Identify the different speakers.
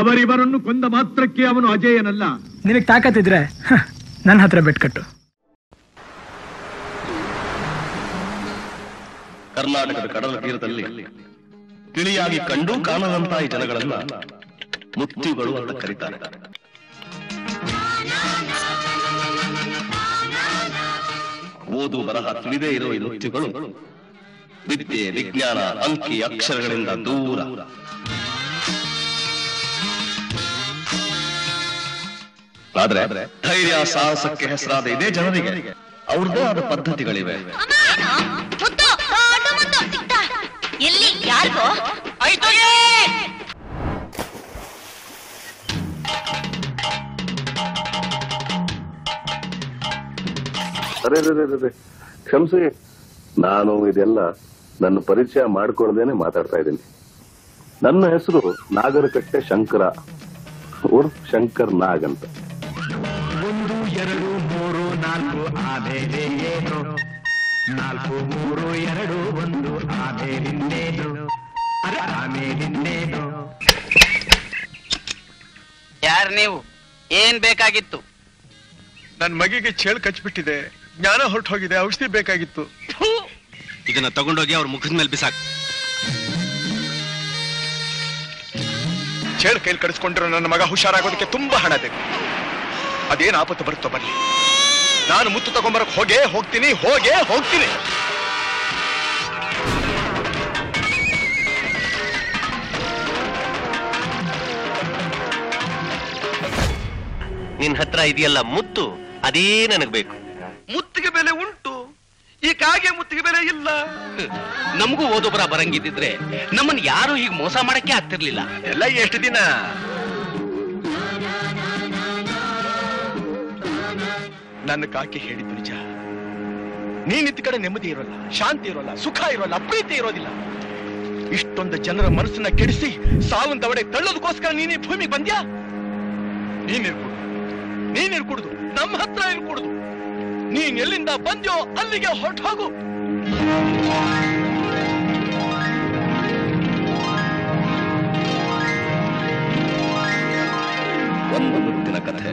Speaker 1: ಅವರಿವರನ್ನು ಕೊಂದ ಮಾತ್ರಕ್ಕೆ ಅವನು ಅಜೇಯನಲ್ಲ.
Speaker 2: ನಿನಗೆ ತಾಕತ್ತಿದ್ರೆ ನನ್ನ ಹತ್ರ ಬೆಟ್ಕಟ್ಟು
Speaker 3: ಕರ್ನಾಟಕದ ಕಡಲ ತೀರದಲ್ಲಿ ತಿಳಿಯಾಗಿ ಕಂಡು ಕಾಣದಂತ ಈ ಜನಗಳನ್ನ ಮುತ್ತಿಗಳು ಅಂತ ಕರೀತಾರೆ. ಓದು ಬರಹ ತಿಳಿದೇ ಇರೋ ಈ ಮುತ್ತಿಗಳು ವಿದ್ಯೆ ವಿಜ್ಞಾನ ಅಂಕಿ ಅಕ್ಷರಗಳಿಂದ ದೂರ. ಆದ್ರೆ ಧೈರ್ಯ ಸಾಹಸಕ್ಕೆ ಹೆಸರಾದ ಇದೇ ಜನರಿಗೆ ಅವ್ರದ್ದೇ ಆದ ಪದ್ಧತಿಗಳಿವೆ.
Speaker 4: ಎಲ್ಲಿ ಯಾರಿಗೋ?
Speaker 3: ಅರೆ. ಕ್ಷಮಿಸಿ ನಾನು ಇದೆಲ್ಲ ನನ್ನ ಪರಿಚಯ ಮಾಡ್ಕೊಳ್ದೇನೆ ಮಾತಾಡ್ತಾ ಇದ್ದೀನಿ. ನನ್ನ ಹೆಸರು ನಾಗರಕಟ್ಟೆ ಶಂಕರ ಉರ್ಫ್ ಶಂಕರ್ ನಾಗ್ ಅಂತ.
Speaker 5: ಏನು ನಾಲ್ಕು ಮೂರು ಎರಡು ಒಂದು ಅರೆ ಆಮೇಲಿನ್ನೇನು
Speaker 6: ಯಾರ್ ನೀವು? ಏನ್ ಬೇಕಾಗಿತ್ತು?
Speaker 7: ನನ್ ಮಗಿಗೆ ಚೇಳು ಕಚ್ಚಿಬಿಟ್ಟಿದೆ ಜ್ಞಾನ ಹೊರಟು ಹೋಗಿದೆ ಔಷಧಿ ಬೇಕಾಗಿತ್ತು.
Speaker 8: ಇದನ್ನ ತಗೊಂಡೋಗಿ ಅವ್ರ ಮುಖದ ಮೇಲೆ ಬಿಸಾಕ್.
Speaker 7: ಚೇಳು ಕೈಲಿ ಕಡಿಸ್ಕೊಂಡಿರೋ ನನ್ನ ಮಗ ಹುಷಾರಾಗೋದಕ್ಕೆ ತುಂಬಾ ಹಣ ಬೇಕು. ಅದೇನ್ ಆಪತ್ತು ಬರುತ್ತೋ ಬರ್ಲಿ. ನಾನು ಮುತ್ತು ತಗೊಂಬರಕ್ ಹೋಗೇ ಹೋಗ್ತೀನಿ ಹೋಗೇ ಹೋಗ್ತೀನಿ.
Speaker 8: ನಿನ್ ಹತ್ರ ಇದೆಯಲ್ಲ ಮುತ್ತು ಅದೇ ನನಗ್ ಬೇಕು.
Speaker 7: ಮುತ್ತಿಗೆ ಬೆಲೆ ಉಂಟು ಈ ಕಾಗೆ ಮುತ್ತಿಗೆ ಬೆಲೆ ಇಲ್ಲ.
Speaker 8: ನಮಗೂ ಓದೊಬ್ಬರ ಬರಂಗಿದ್ದಿದ್ರೆ ನಮ್ಮನ್ ಯಾರು ಹೀಗೆ ಮೋಸ ಮಾಡಕ್ಕೆ ಆಗ್ತಿರ್ಲಿಲ್ಲ.
Speaker 7: ಎಲ್ಲ ಎಷ್ಟು ದಿನ? ನನ್ನ ಕಾಕಿ ಹೇಳಿದ್ದು ನಿಜ. ನೀನಿದ್ದ ಕಡೆ ನೆಮ್ಮದಿ ಇರೋಲ್ಲ, ಶಾಂತಿ ಇರೋಲ್ಲ, ಸುಖ ಇರೋಲ್ಲ, ಪ್ರೀತಿ ಇರೋದಿಲ್ಲ. ಇಷ್ಟೊಂದು ಜನರ ಮನಸ್ಸನ್ನ ಕೆಡಿಸಿ ಸಾವನ್ ದವಡೆ ತಳ್ಳೋದಕ್ಕೋಸ್ಕರ ನೀನೇ ಭೂಮಿಗೆ ಬಂದ್ಯಾ? ನೀನ್ ನೀನಿರ್ಕೂಡುದು ನೀನ್ ಇರ್ಕೂಡುದು. ನಮ್ಮ ಹತ್ರ ಇರ್ಕೂಡುದು. ನೀನ್ ಎಲ್ಲಿಂದ ಬಂದ್ಯೋ ಅಲ್ಲಿಗೆ ಹೊರಟು ಹೋಗು.
Speaker 3: ದಿನ ಕಥೆ.